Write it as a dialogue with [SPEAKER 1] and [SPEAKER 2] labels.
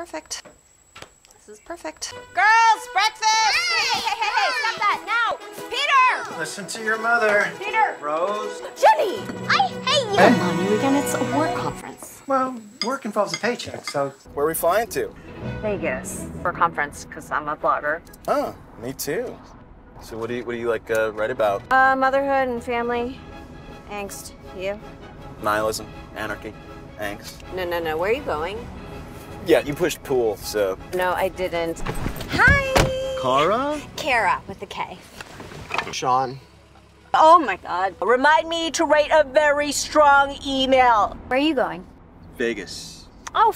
[SPEAKER 1] Perfect. This is perfect.
[SPEAKER 2] Girls, breakfast! Hey, hey, hey, hey, stop that now! Peter!
[SPEAKER 3] Listen to your mother.
[SPEAKER 2] Peter!
[SPEAKER 3] Rose.
[SPEAKER 2] Jenny! I hate you!
[SPEAKER 1] Come on, you again. It's a work conference.
[SPEAKER 3] Well, work involves a paycheck, so
[SPEAKER 4] Where are we flying to?
[SPEAKER 1] Vegas for conference because I'm a blogger.
[SPEAKER 4] Oh, me too. So what do you what do you like uh, write about?
[SPEAKER 1] Uh, motherhood and family, angst. You?
[SPEAKER 4] Nihilism, anarchy, angst.
[SPEAKER 1] No, no, no. Where are you going?
[SPEAKER 4] Yeah, you pushed pool, so
[SPEAKER 1] No, I didn't. Hi.
[SPEAKER 4] Kara?
[SPEAKER 2] Kara with the K.
[SPEAKER 3] Sean.
[SPEAKER 2] Oh my god. Remind me to write a very strong email.
[SPEAKER 1] Where are you going?
[SPEAKER 4] Vegas.
[SPEAKER 1] Oh,